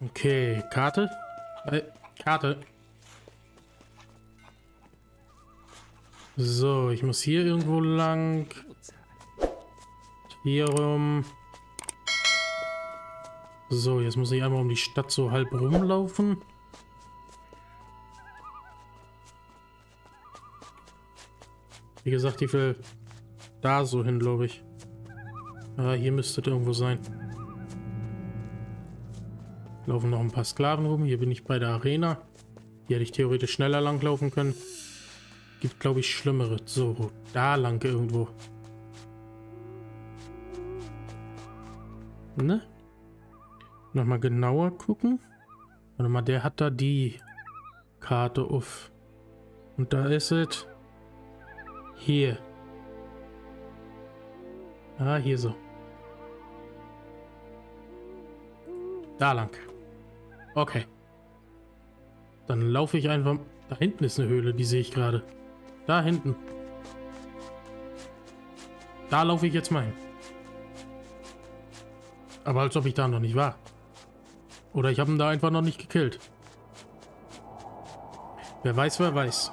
Okay, Karte. Äh, Karte. So, ich muss hier irgendwo lang. Hier rum. So, jetzt muss ich einmal um die Stadt so halb rumlaufen. Wie gesagt, ich will da so hin, glaube ich. Ah, hier müsste es irgendwo sein. Laufen noch ein paar Sklaven rum. Hier bin ich bei der Arena. Hier hätte ich theoretisch schneller langlaufen können. Gibt, glaube ich, schlimmere. So, da lang irgendwo. Ne? Nochmal genauer gucken. Warte mal, der hat da die Karte auf. Und da ist es. Hier. Ah, hier so. Da lang. Okay. Dann laufe ich einfach... Da hinten ist eine Höhle, die sehe ich gerade. Da hinten. Da laufe ich jetzt mal hin. Aber als ob ich da noch nicht war. Oder ich habe ihn da einfach noch nicht gekillt. Wer weiß, wer weiß.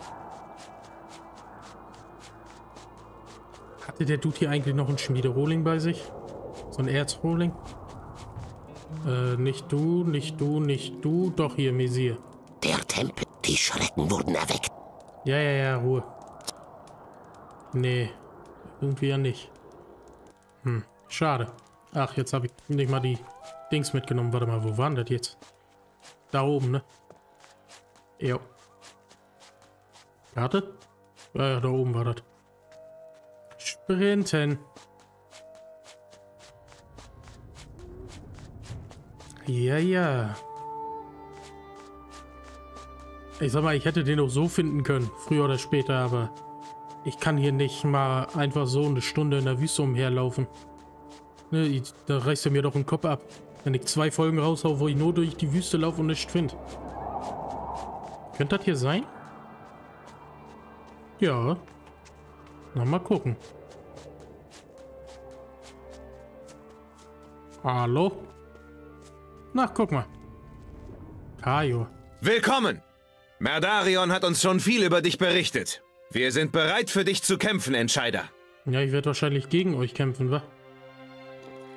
Hatte der Dude hier eigentlich noch einen Schmiederohling bei sich? So ein Erzrohling? Äh, nicht du, nicht du, nicht du. Doch, hier, Mesir. Der Tempel, die Schrecken wurden erweckt. Ja, ja, ja, Ruhe. Nee, irgendwie ja nicht. Hm, schade. Ach, jetzt habe ich nicht mal die Dings mitgenommen. Warte mal, wo waren das jetzt? Da oben, ne? Jo. Wartet? Ja, ja, da oben war das. Sprinten. Ja, ja. Ich sag mal, ich hätte den auch so finden können, früher oder später, aber ich kann hier nicht mal einfach so eine Stunde in der Wüste umherlaufen. Ne, da reißt er mir doch den Kopf ab, wenn ich zwei Folgen raushau, wo ich nur durch die Wüste laufe und nichts finde. Könnte das hier sein? Ja. Na, mal gucken. Hallo? Na, guck mal. Kajo. Willkommen! Merdarion hat uns schon viel über dich berichtet. Wir sind bereit für dich zu kämpfen, Entscheider. Ja, ich werde wahrscheinlich gegen euch kämpfen, wa?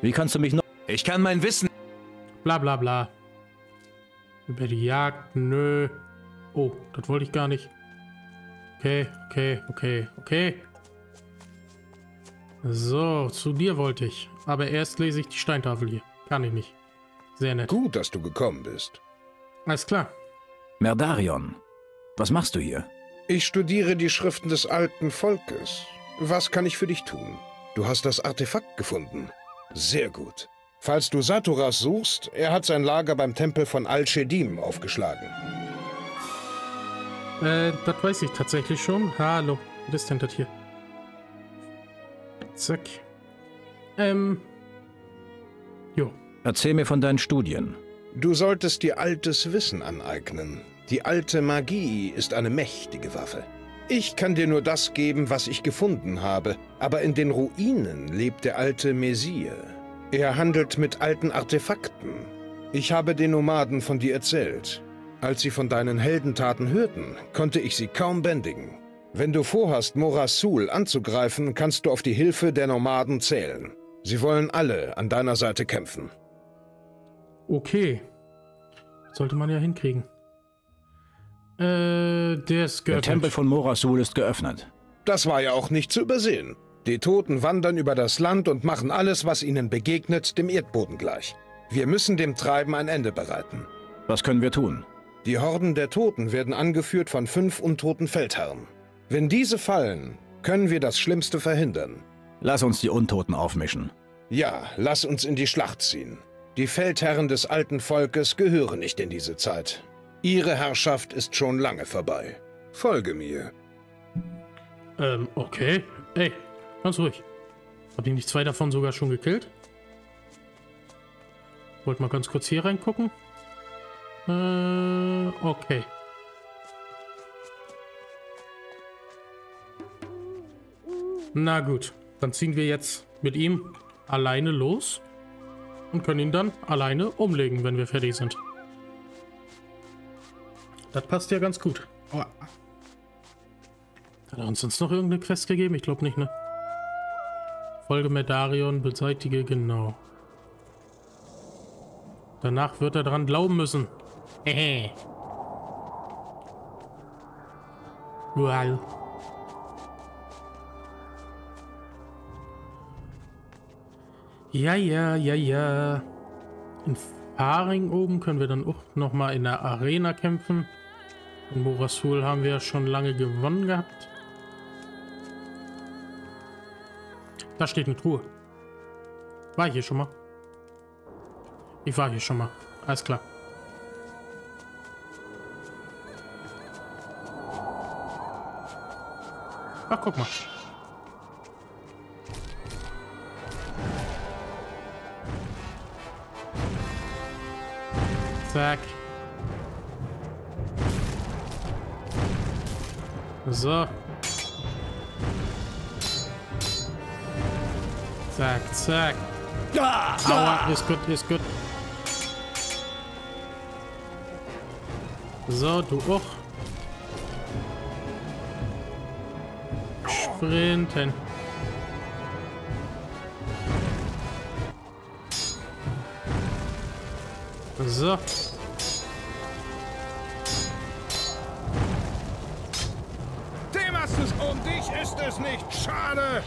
Wie kannst du mich noch... Ich kann mein Wissen... Bla bla bla. Über die Jagd, nö. Oh, das wollte ich gar nicht. Okay, okay, okay, okay. So, zu dir wollte ich. Aber erst lese ich die Steintafel hier. Kann ich nicht. Sehr nett. Gut, dass du gekommen bist. Alles klar. Merdarion, was machst du hier? Ich studiere die Schriften des alten Volkes. Was kann ich für dich tun? Du hast das Artefakt gefunden. Sehr gut. Falls du Saturas suchst, er hat sein Lager beim Tempel von Al-Shedim aufgeschlagen. Äh, das weiß ich tatsächlich schon. Hallo, was ist denn das hier? Zack. Ähm. Erzähl mir von deinen Studien. Du solltest dir altes Wissen aneignen. Die alte Magie ist eine mächtige Waffe. Ich kann dir nur das geben, was ich gefunden habe, aber in den Ruinen lebt der alte Mesir. Er handelt mit alten Artefakten. Ich habe den Nomaden von dir erzählt. Als sie von deinen Heldentaten hörten, konnte ich sie kaum bändigen. Wenn du vorhast, Morasul anzugreifen, kannst du auf die Hilfe der Nomaden zählen. Sie wollen alle an deiner Seite kämpfen. Okay. Sollte man ja hinkriegen. Äh, der ist Der geöffnet. Tempel von Morasul ist geöffnet. Das war ja auch nicht zu übersehen. Die Toten wandern über das Land und machen alles, was ihnen begegnet, dem Erdboden gleich. Wir müssen dem Treiben ein Ende bereiten. Was können wir tun? Die Horden der Toten werden angeführt von fünf untoten Feldherren. Wenn diese fallen, können wir das Schlimmste verhindern. Lass uns die Untoten aufmischen. Ja, lass uns in die Schlacht ziehen. Die Feldherren des alten Volkes gehören nicht in diese Zeit. Ihre Herrschaft ist schon lange vorbei. Folge mir. Ähm, okay. Ey, ganz ruhig. Hab ich nicht zwei davon sogar schon gekillt? Wollt mal ganz kurz hier reingucken. Äh, okay. Na gut, dann ziehen wir jetzt mit ihm alleine los und können ihn dann alleine umlegen, wenn wir fertig sind. Das passt ja ganz gut. Aua. Hat er uns sonst noch irgendeine Quest gegeben? Ich glaube nicht, ne? Folge Medarion, beseitige, genau. Danach wird er dran glauben müssen. Hehe. Wow. Ja, ja, ja, ja. In Faring oben können wir dann auch noch mal in der Arena kämpfen. In Morasul haben wir schon lange gewonnen gehabt. Da steht eine Truhe. War ich hier schon mal? Ich war hier schon mal. Alles klar. Ach, guck mal. Zack. So. Zack, zack. Aua, ist gut, ist gut. So, du auch. Sprinten. So. Demastus, um dich ist es nicht schade.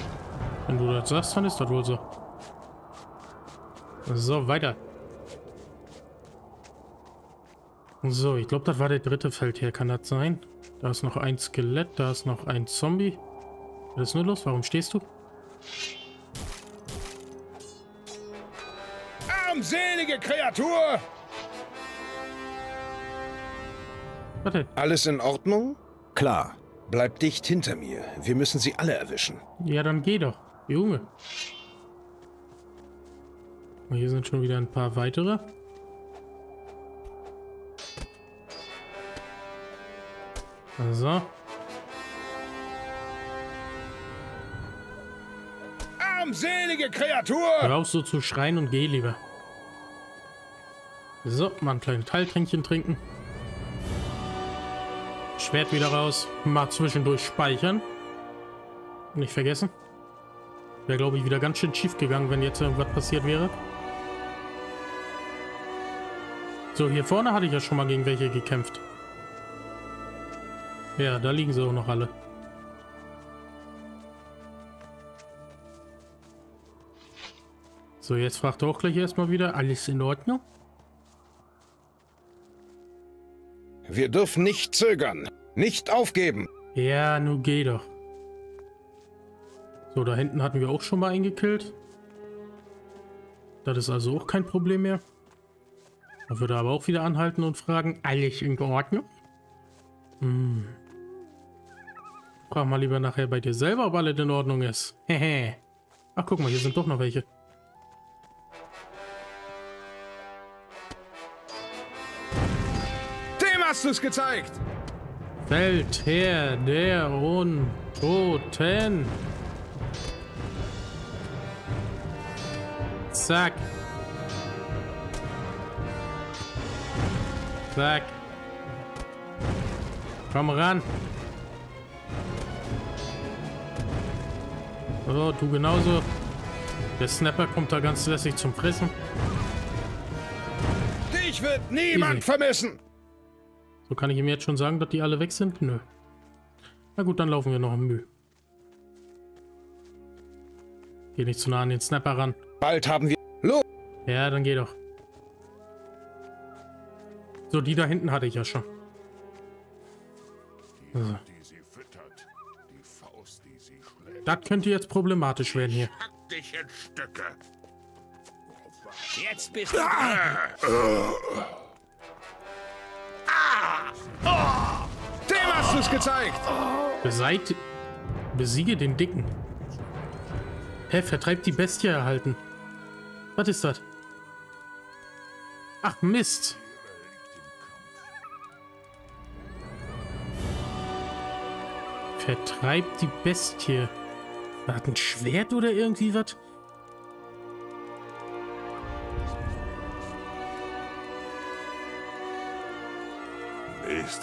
Wenn du das sagst, dann ist das wohl so. So, weiter. So, ich glaube, das war der dritte Feldherr, kann das sein? Da ist noch ein Skelett, da ist noch ein Zombie. Was ist nur los? Warum stehst du? Armselige Kreatur! Warte. Alles in Ordnung? Klar. Bleib dicht hinter mir. Wir müssen sie alle erwischen. Ja, dann geh doch. Junge. Und hier sind schon wieder ein paar weitere. So. Armselige Kreatur! Hör auf so zu schreien und geh lieber. So, mal ein kleines Teiltränkchen trinken. Schwert wieder raus. Mal zwischendurch speichern. Nicht vergessen. Wäre, glaube ich, wieder ganz schön schief gegangen, wenn jetzt irgendwas passiert wäre. So, hier vorne hatte ich ja schon mal gegen welche gekämpft. Ja, da liegen sie auch noch alle. So, jetzt fragt er auch gleich erstmal wieder, alles in Ordnung? Wir dürfen nicht zögern. Nicht aufgeben. Ja, nun geh doch. So, da hinten hatten wir auch schon mal eingekillt. Das ist also auch kein Problem mehr. Da würde er aber auch wieder anhalten und fragen, alles in Ordnung? Hm. Frag mal lieber nachher bei dir selber, ob alles in Ordnung ist. Hehe. Ach, guck mal, hier sind doch noch welche. Dem hast du es gezeigt. Feldherr der Untoten. Zack. Zack. Komm ran. So, du genauso. Der Snapper kommt da ganz lässig zum Fressen. Dich wird niemand Easy. vermissen. So kann ich ihm jetzt schon sagen, dass die alle weg sind? Nö. Na gut, dann laufen wir noch im Mühe. Geh nicht zu nah an den Snapper ran. Bald haben wir... Los! Ja, dann geh doch. So, die da hinten hatte ich ja schon. So. die sie füttert, die Faust, die sie schlägt. Das könnte jetzt problematisch werden hier. Hack dich in Stücke. Jetzt bist du Dem hast du es gezeigt. Beseit Besiege den Dicken. Hä, vertreibt die Bestie erhalten. Was ist das? Ach, Mist. Vertreibt die Bestie. Hat ein Schwert oder irgendwie was?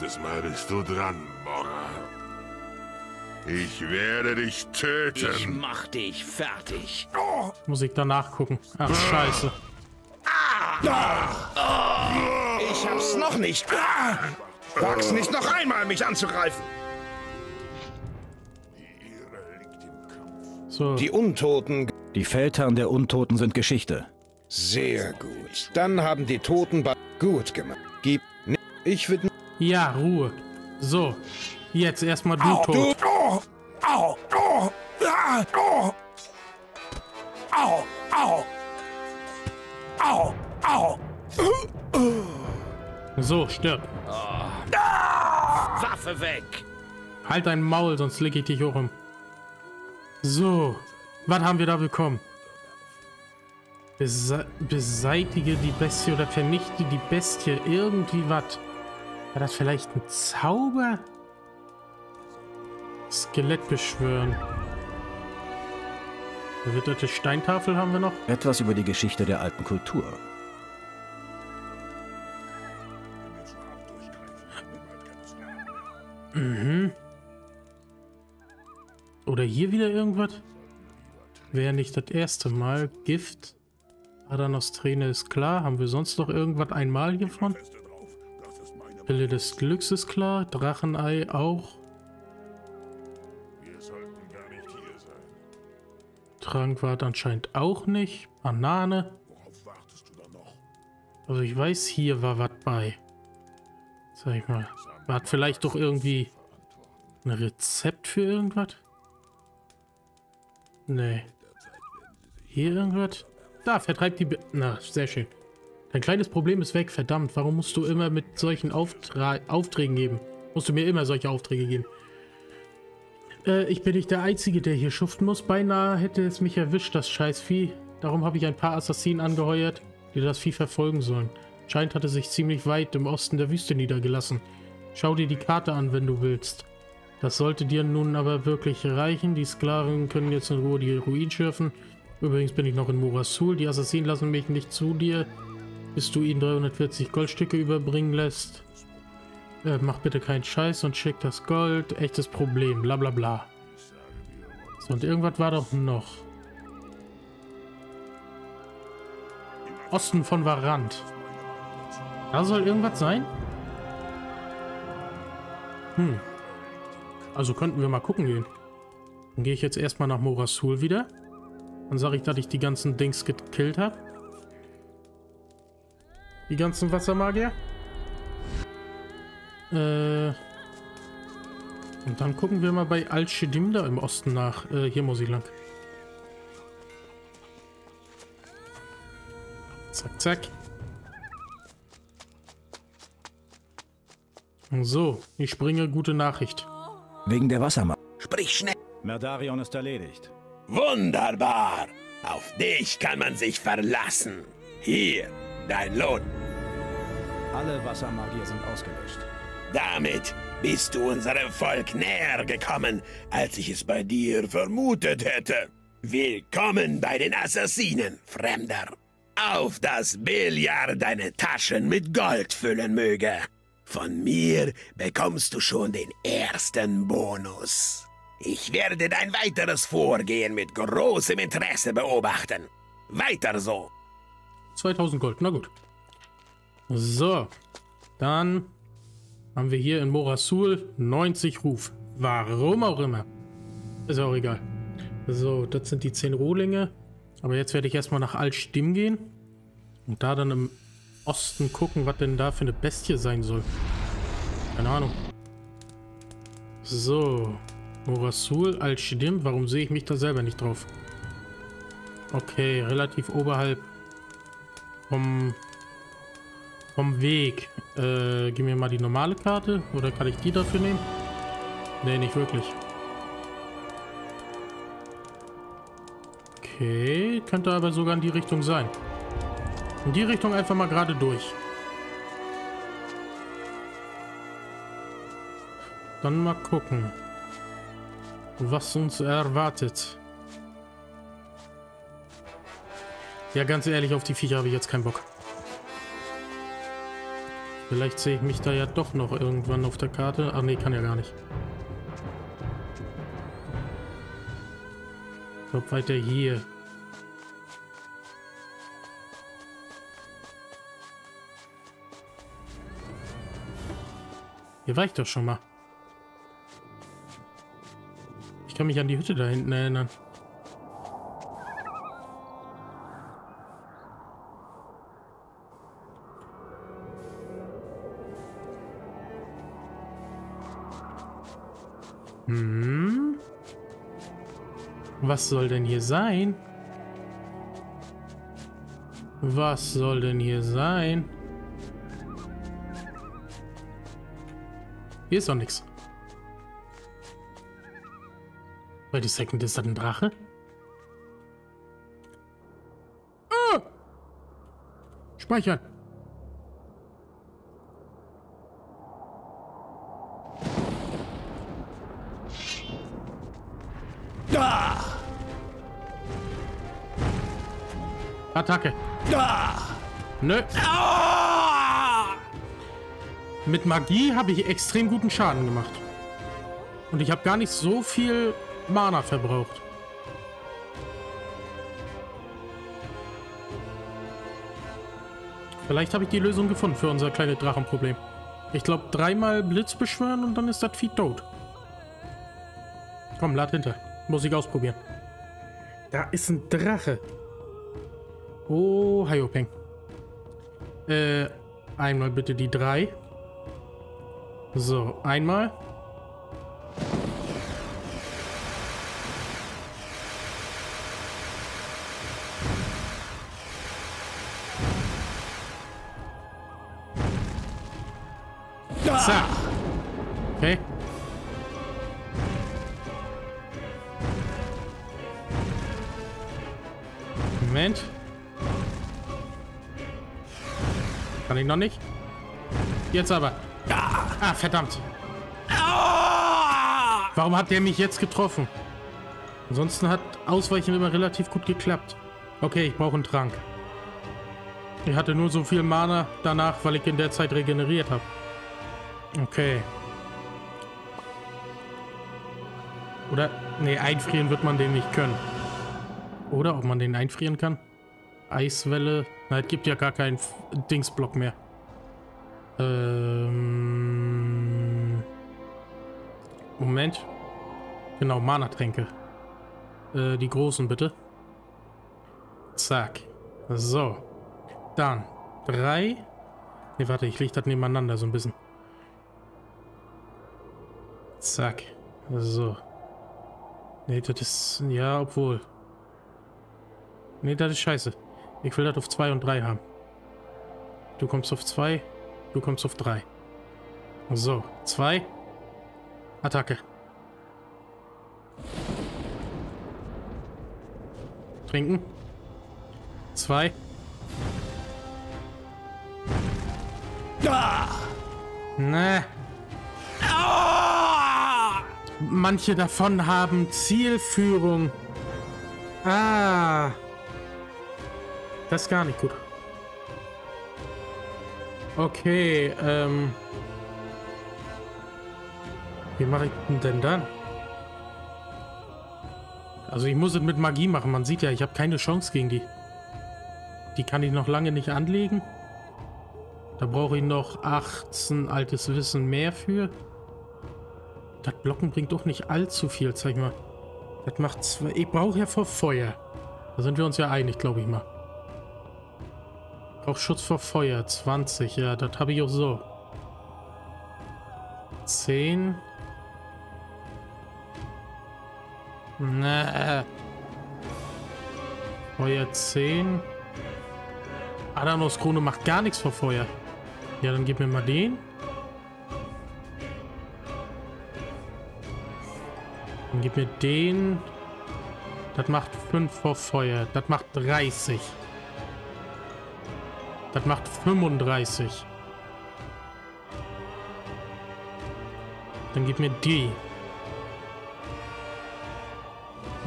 Nächstes Mal bist du dran, Mora. Ich werde dich Ich töten. mach dich fertig. Muss ich danach gucken. Ach, scheiße. Ich hab's noch nicht. Ah! Wag's nicht noch einmal, mich anzugreifen. So, Die Untoten. Die Feldherren der Untoten sind Geschichte. Sehr gut. Dann haben die Toten bei gut gemacht. Gib. Ich widme. Ja, Ruhe. So, jetzt erstmal du tot. Oh! Au! Oh! Ah! Oh! Au! Au! Au! Au! So, stirb. Waffe weg. Halt dein Maul, sonst leg ich dich auch um. So, was haben wir da bekommen? Bese beseitige die Bestie oder vernichte die Bestie. Irgendwie was. War das vielleicht ein Zauber? Skelett beschwören. Erwitterte Steintafel haben wir noch. Etwas über die Geschichte der alten Kultur. Oder hier wieder irgendwas? Wäre nicht das erste Mal. Gift. Adanos Träne ist klar. Haben wir sonst noch irgendwas einmal hiervon? Pille des Glücks ist klar. Drachenei auch. Trankwart anscheinend auch nicht. Banane. Also ich weiß, hier war was bei. Sag ich mal. Hat vielleicht doch irgendwie ein Rezept für irgendwas? Nee. Hier irgendwas? Da, vertreibt die... Be Na, sehr schön. Dein kleines Problem ist weg, verdammt. Warum musst du immer mit solchen Auftra Aufträgen geben? Musst du mir immer solche Aufträge geben? Äh, ich bin nicht der Einzige, der hier schuften muss. Beinahe hätte es mich erwischt, das Scheißvieh. Darum habe ich ein paar Assassinen angeheuert, die das Vieh verfolgen sollen. Scheint hatte sich ziemlich weit im Osten der Wüste niedergelassen. Schau dir die Karte an, wenn du willst. Das sollte dir nun aber wirklich reichen. Die Sklaven können jetzt in Ruhe die Ruinen schürfen. Übrigens bin ich noch in Morasul. Die Assassinen lassen mich nicht zu dir, bis du ihnen 340 Goldstücke überbringen lässt. Äh, mach bitte keinen Scheiß und schick das Gold. Echtes Problem. Bla bla bla. So, und irgendwas war doch noch. Osten von Varant. Da soll irgendwas sein? Hm. Also könnten wir mal gucken gehen. Dann gehe ich jetzt erstmal nach Morasul wieder. Dann sage ich, dass ich die ganzen Dings gekillt habe. Die ganzen Wassermagier. Äh. Und dann gucken wir mal bei Al-Shidim da im Osten nach. Äh, hier muss ich lang. Zack, zack. So, ich bringe gute Nachricht. Wegen der Wassermacht. Sprich schnell. Merdarion ist erledigt. Wunderbar. Auf dich kann man sich verlassen. Hier, dein Lohn. Alle Wassermagier sind ausgelöscht. Damit bist du unserem Volk näher gekommen, als ich es bei dir vermutet hätte. Willkommen bei den Assassinen, Fremder. Auf das Billard deine Taschen mit Gold füllen möge. Von mir bekommst du schon den ersten Bonus. Ich werde dein weiteres Vorgehen mit großem Interesse beobachten. Weiter so. 2000 Gold, na gut. So, dann haben wir hier in Morasul 90 Ruf. Warum auch immer. Ist auch egal. So, das sind die 10 Rohlinge. Aber jetzt werde ich erstmal nach Al-Stim gehen. Und da dann im Osten gucken, was denn da für eine Bestie sein soll. Keine Ahnung. So. Morasul, Al-Shidim. Warum sehe ich mich da selber nicht drauf? Okay, relativ oberhalb vom, vom Weg. Äh, gib mir mal die normale Karte. Oder kann ich die dafür nehmen? Nee, nicht wirklich. Okay, könnte aber sogar in die Richtung sein. In die Richtung einfach mal gerade durch. Dann mal gucken, was uns erwartet. Ja, ganz ehrlich, auf die Viecher habe ich jetzt keinen Bock. Vielleicht sehe ich mich da ja doch noch irgendwann auf der Karte. Ach nee, kann ja gar nicht. Ich glaube weiter hier. Hier war ich doch schon mal. Ich kann mich an die Hütte da hinten erinnern. Was soll denn hier sein? Was soll denn hier sein? Hier ist doch nichts. Wait a second, ist das ein Drache? Ah! Speichern. Nö. Mit Magie habe ich extrem guten Schaden gemacht. Und ich habe gar nicht so viel Mana verbraucht. Vielleicht habe ich die Lösung gefunden für unser kleines Drachenproblem. Ich glaube, dreimal Blitz beschwören und dann ist das Vieh tot. Komm, lad hinter. Muss ich ausprobieren. Da ist ein Drache. Oh, Hayopeng. Äh, einmal bitte die drei. So, einmal. Zack. Okay. Noch nicht? Jetzt aber. Ah, verdammt. Warum hat der mich jetzt getroffen? Ansonsten hat Ausweichen immer relativ gut geklappt. Okay, ich brauche einen Trank. Ich hatte nur so viel Mana danach, weil ich in der Zeit regeneriert habe. Okay. Oder, nee, einfrieren wird man den nicht können. Oder ob man den einfrieren kann? Eiswelle. Na, es gibt ja gar keinen Dingsblock mehr. Ähm. Moment. Genau, Mana-Tränke. Äh, die großen bitte. Zack. So. Dann. Drei. Ne, warte, ich lege das nebeneinander so ein bisschen. Zack. So. Ne, das ist... Ja, obwohl. Ne, das ist scheiße. Ich will das auf 2 und 3 haben. Du kommst auf 2. Du kommst auf 3. So, 2. Attacke. Trinken. 2. Ah! Ne. Manche davon haben Zielführung. Ah. Das ist gar nicht gut. Okay, ähm... Wie mache ich denn dann? Also ich muss es mit Magie machen. Man sieht ja, ich habe keine Chance gegen die. Die kann ich noch lange nicht anlegen. Da brauche ich noch 18 altes Wissen mehr für. Das Blocken bringt doch nicht allzu viel, zeig mal. Das macht zwei... Ich brauche ja vor Feuer. Da sind wir uns ja einig, glaube ich mal. Auch Schutz vor Feuer, 20. Ja, das habe ich auch so. 10. Na. Feuer 10. Adanos Krone macht gar nichts vor Feuer. Ja, dann gib mir mal den. Dann gib mir den. Das macht 5 vor Feuer. Das macht 30. Das macht 35. Dann gib mir die.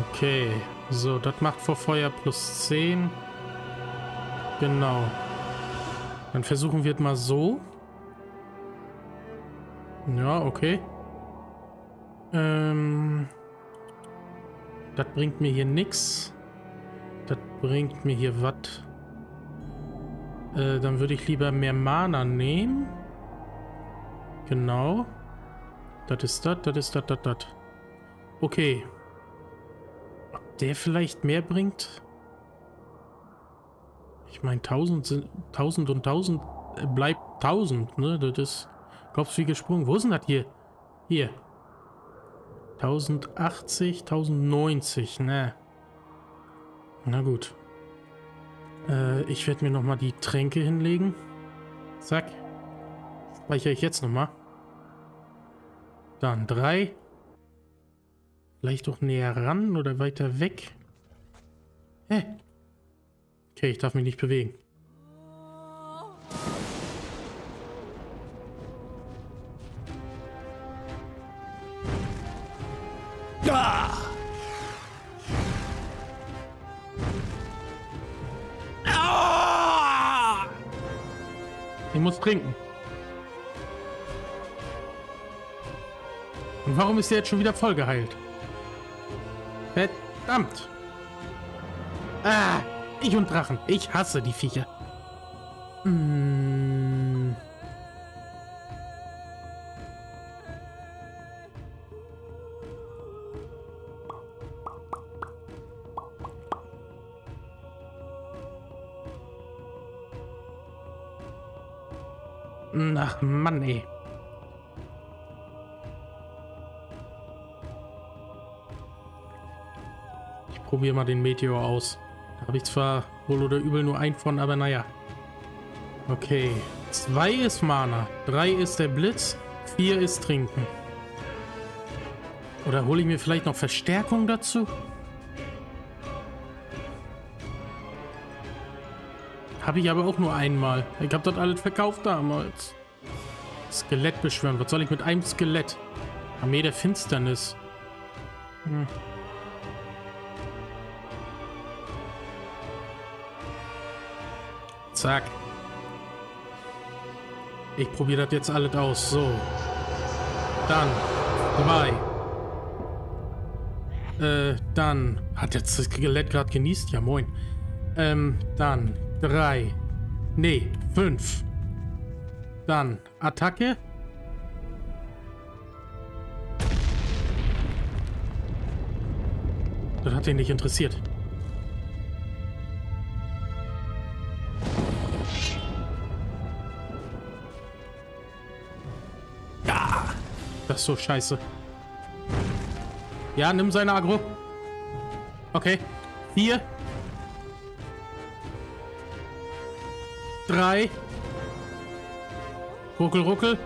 Okay. So, das macht vor Feuer plus 10. Genau. Dann versuchen wir es mal so. Ja, okay. Ähm, das bringt mir hier nichts. Das bringt mir hier was. Äh, dann würde ich lieber mehr Mana nehmen. Genau. Das ist das, das ist das, das, das. Okay. Ob der vielleicht mehr bringt? Ich meine, 1000 sind 1000 und 1000 äh, bleibt 1000, ne? Das ist Kopf wie gesprungen. Wo ist denn das hier? Hier. 1080, 1090, ne? Na gut. Äh, ich werde mir nochmal die Tränke hinlegen. Zack. Speichere ich jetzt nochmal. Dann drei. Vielleicht doch näher ran oder weiter weg. Hä? Okay, ich darf mich nicht bewegen. Muss trinken. Und warum ist der jetzt schon wieder voll geheilt? Verdammt! Ah, ich und Drachen. Ich hasse die Viecher. Hm. Ach Mann, ey. Ich probiere mal den Meteor aus. Da habe ich zwar wohl oder übel nur ein von, aber naja. Okay. Zwei ist Mana. Drei ist der Blitz. Vier ist Trinken. Oder hole ich mir vielleicht noch Verstärkung dazu? Habe ich aber auch nur einmal. Ich habe das alles verkauft damals. Skelett beschwören. Was soll ich mit einem Skelett? Armee der Finsternis. Hm. Zack. Ich probiere das jetzt alles aus. So. Dann. Zwei. Äh, dann. Hat jetzt das Skelett gerade genießt? Ja, moin. Ähm, dann. Drei. Nee, fünf. Dann Attacke. Das hat ihn nicht interessiert. Ja. Das ist so scheiße. Ja, nimm seine Agro. Okay. Vier. Drei. Ruckel, ruckel.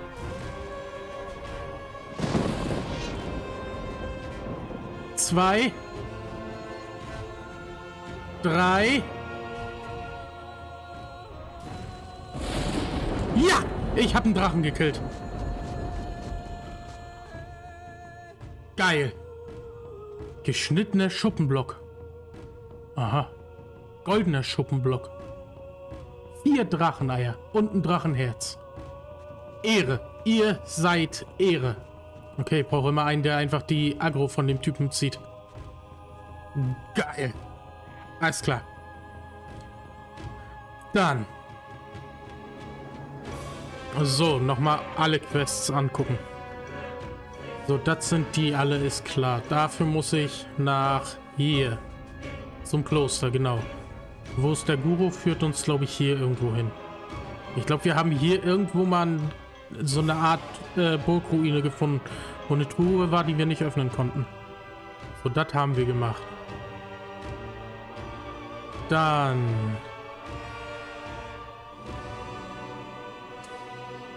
Zwei. Drei. Ja! Ich habe einen Drachen gekillt. Geil. Geschnittener Schuppenblock. Aha. Goldener Schuppenblock. Vier Dracheneier und ein Drachenherz. Ehre. Ihr seid Ehre. Okay, ich brauche immer einen, der einfach die Agro von dem Typen zieht. Geil. Alles klar. Dann. So, nochmal alle Quests angucken. So, das sind die alle, ist klar. Dafür muss ich nach hier. Zum Kloster, genau. Wo ist der Guru, führt uns, glaube ich, hier irgendwo hin. Ich glaube, wir haben hier irgendwo mal ein, so eine Art äh, Burgruine gefunden, wo eine Truhe war, die wir nicht öffnen konnten. So, das haben wir gemacht. Dann...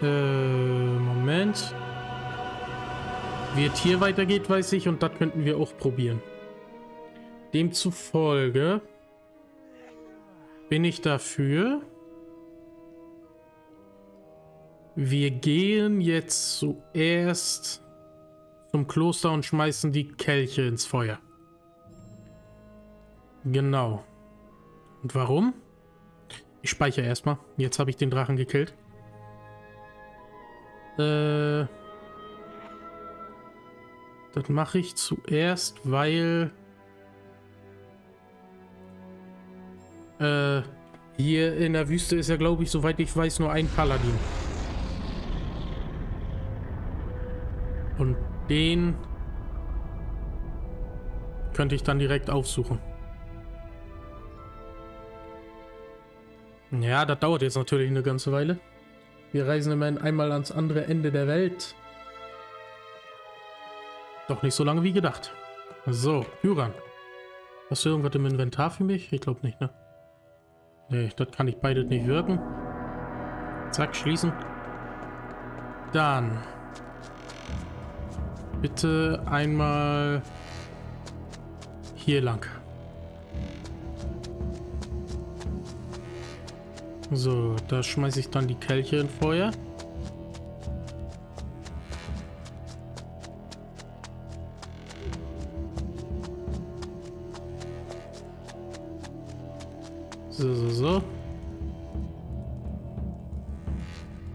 Äh, Moment. Wie es hier weitergeht, weiß ich, und das könnten wir auch probieren. Demzufolge bin ich dafür. Wir gehen jetzt zuerst zum Kloster und schmeißen die Kelche ins Feuer. Genau. Und warum? Ich speichere erstmal. Jetzt habe ich den Drachen gekillt. Äh, Das mache ich zuerst, weil... Äh, hier in der Wüste ist ja, glaube ich, soweit ich weiß, nur ein Paladin. Und den könnte ich dann direkt aufsuchen. Ja, das dauert jetzt natürlich eine ganze Weile. Wir reisen immerhin einmal ans andere Ende der Welt. Doch nicht so lange wie gedacht. So, Juran. Hast du irgendwas im Inventar für mich? Ich glaube nicht, ne? Nee, das kann ich beides nicht wirken. Zack, schließen. Dann. Bitte einmal hier lang. So, da schmeiße ich dann die Kelche in Feuer. So, so, so.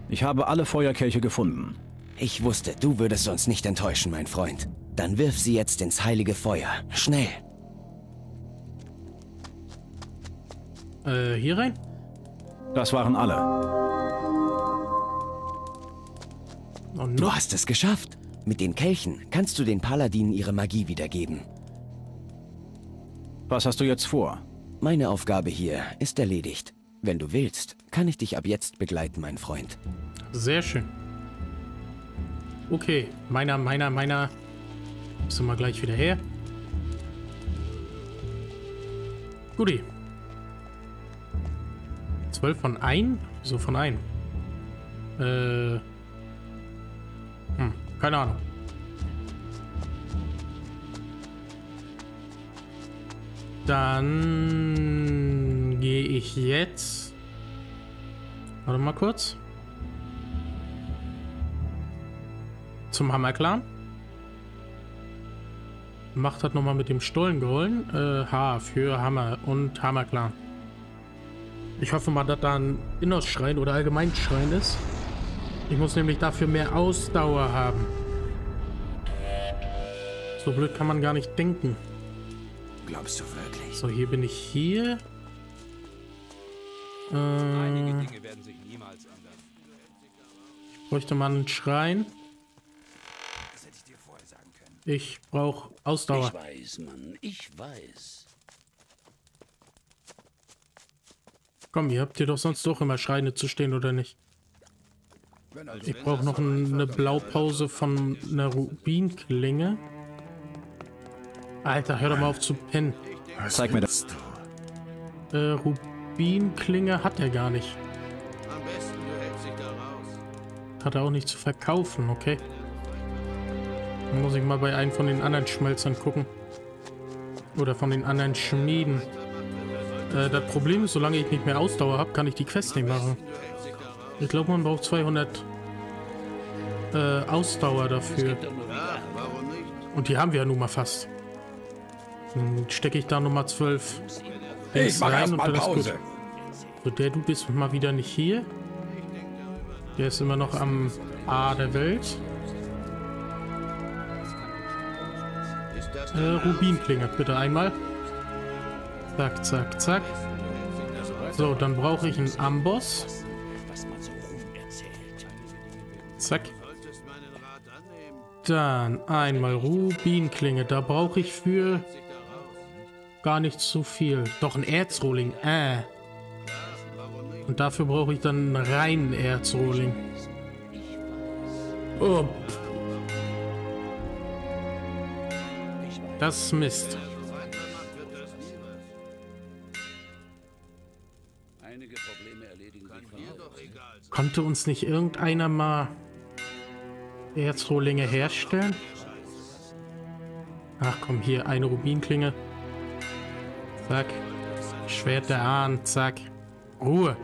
Ich habe alle Feuerkelche gefunden. Ich wusste, du würdest uns nicht enttäuschen, mein Freund. Dann wirf sie jetzt ins heilige Feuer. Schnell. Äh, hier rein? Das waren alle. Und Du noch. hast es geschafft. Mit den Kelchen kannst du den Paladinen ihre Magie wiedergeben. Was hast du jetzt vor? Meine Aufgabe hier ist erledigt. Wenn du willst, kann ich dich ab jetzt begleiten, mein Freund. Sehr schön. Okay, meiner, meiner, meiner. Sind wir gleich wieder her. Guti. 12 von 1? Wieso von 1? Äh. Hm, keine Ahnung. Dann gehe ich jetzt. Warte mal kurz. Zum Hammerclan. Macht hat nochmal mit dem Stollen geholt. Äh, H für Hammer und Hammerclan. Ich hoffe mal, dass da ein Innersschrein oder Allgemeinschrein ist. Ich muss nämlich dafür mehr Ausdauer haben. So blöd kann man gar nicht denken. Glaubst du wirklich? So, hier bin ich hier. Äh, ich bräuchte mal einen Schrein. Ich brauche Ausdauer. Ich weiß, Mann, ich weiß. Komm, ihr habt hier doch sonst doch immer Schreine zu stehen, oder nicht? Ich brauche noch ein, eine Blaupause von einer Rubinklinge. Alter, hör doch mal auf zu pennen. Zeig mir das. Äh, Rubinklinge hat er gar nicht. Hat er auch nicht zu verkaufen, okay. Dann muss ich mal bei einem von den anderen Schmelzern gucken. Oder von den anderen Schmieden. Äh, das Problem ist, solange ich nicht mehr Ausdauer habe, kann ich die Quest nicht machen. Ich glaube, man braucht 200 äh, Ausdauer dafür. Und die haben wir ja nun mal fast. Dann stecke ich da nochmal 12 Ich Dings mache rein und dann ist gut. So, der, du bist mal wieder nicht hier. Der ist immer noch am A der Welt. Äh, Rubinklinge, bitte einmal. Zack, zack, zack. So, dann brauche ich einen Amboss. Zack. Dann einmal Rubinklinge. Da brauche ich für gar nicht so viel. Doch ein Erzrohling. Äh. Und dafür brauche ich dann einen reinen Erzrohling. Oh. Das ist Mist. Konnte uns nicht irgendeiner mal Erzrohlinge herstellen? Ach komm, hier eine Rubinklinge. Zack. Schwert der Ahn, zack. Ruhe.